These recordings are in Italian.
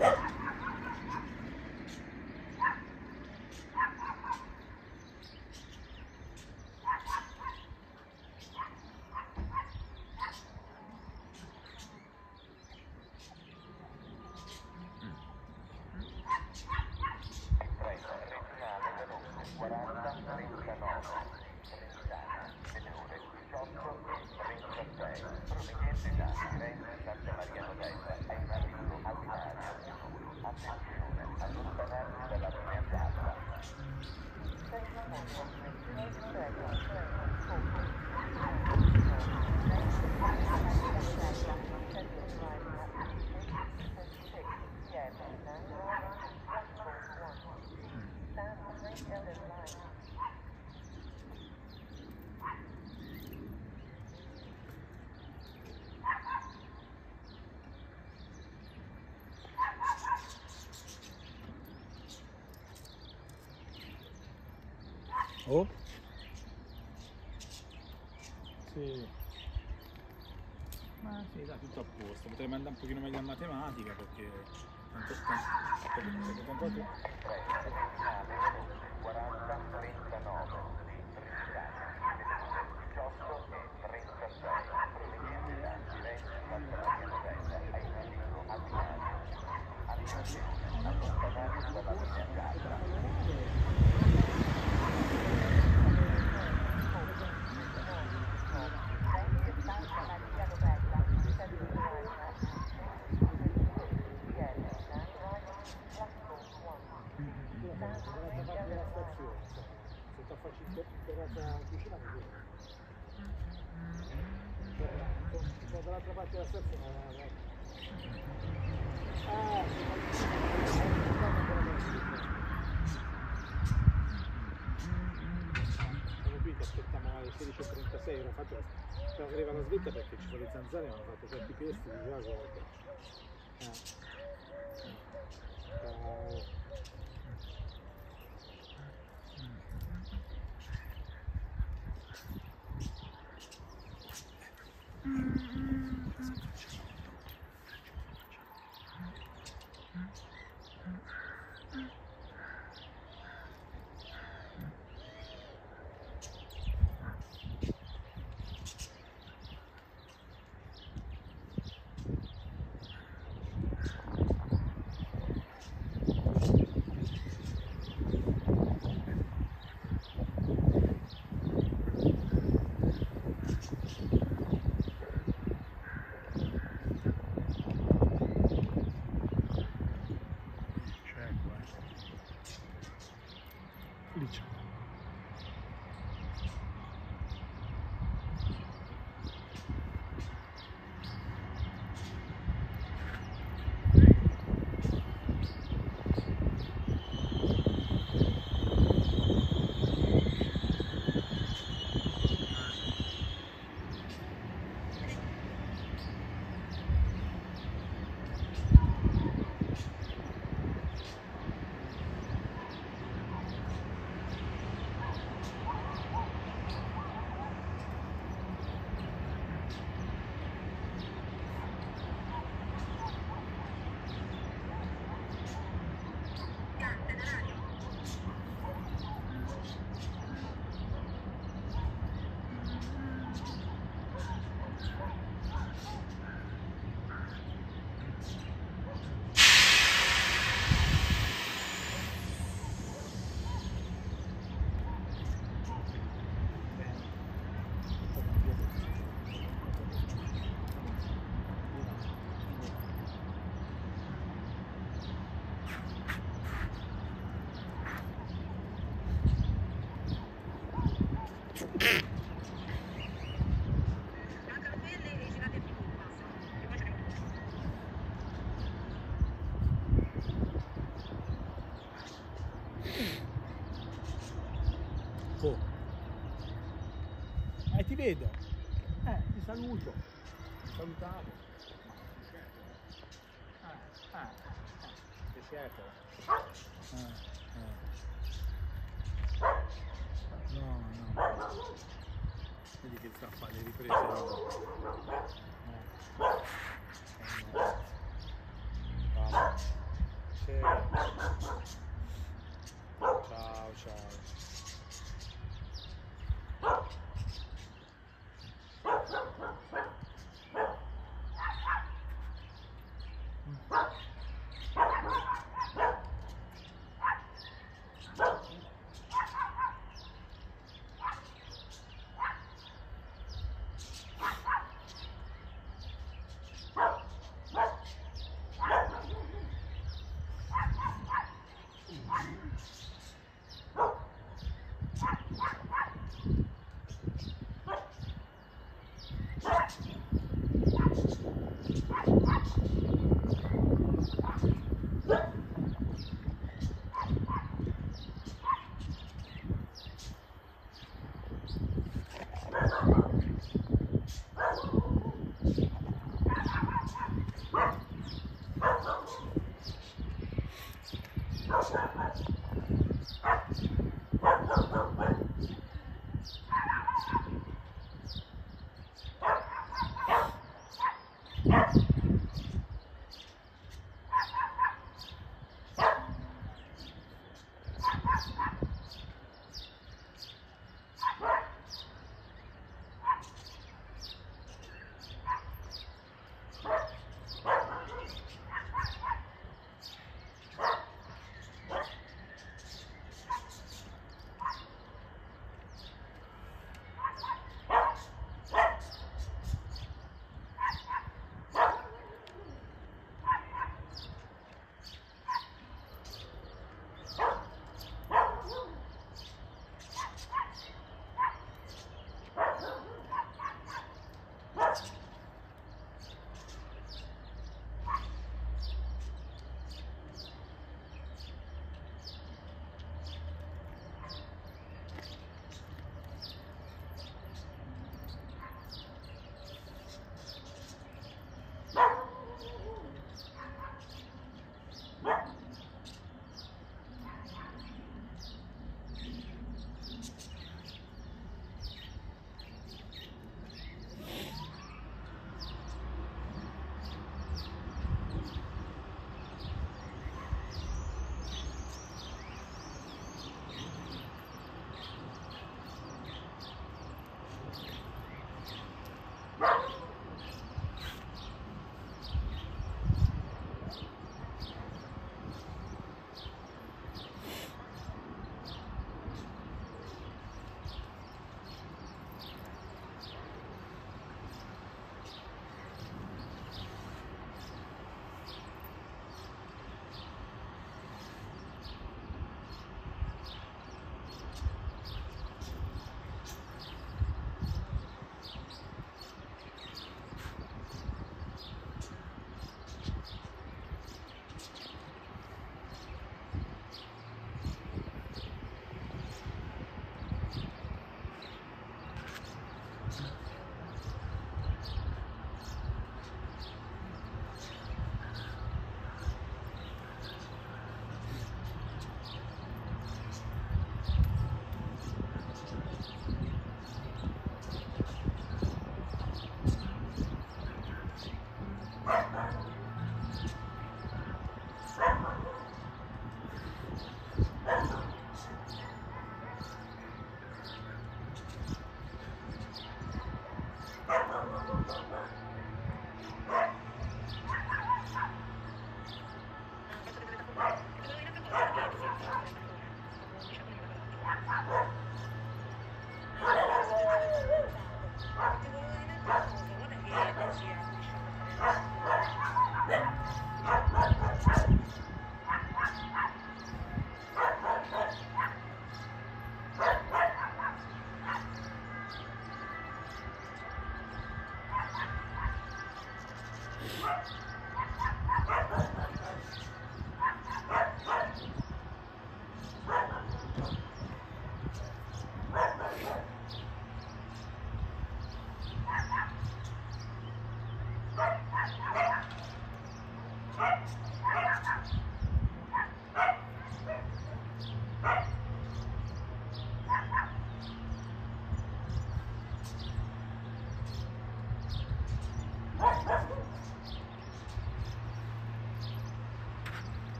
Yep. Oh? Sì. Ma sì, dai, tutto a posto. Potrei mandare un pochino meglio a matematica perché tanto tanto tanto tanto dall'altra della stazione. Se ti affacci terrazza cucina mi viene. Sono dall'altra parte della stazione. Ah, siamo qui che aspettiamo alle 16.36, ora infatti stiamo arrivando alla svelta perché ci sono le zanzare hanno fatto certi pesti di già volte. Eh. Ciao. Thanks. Oh. Eh, ti vedo. Eh, ti saluto. Ti salutavo. Ah, ah, che certo. Eh, eh. No, no. Vedi che sta a fare le riprese. No? Thank you.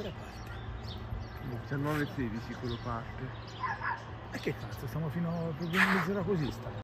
Ancora parte. 19.16 quello parte. E che cazzo, stiamo fino a mezz'ora così stiamo.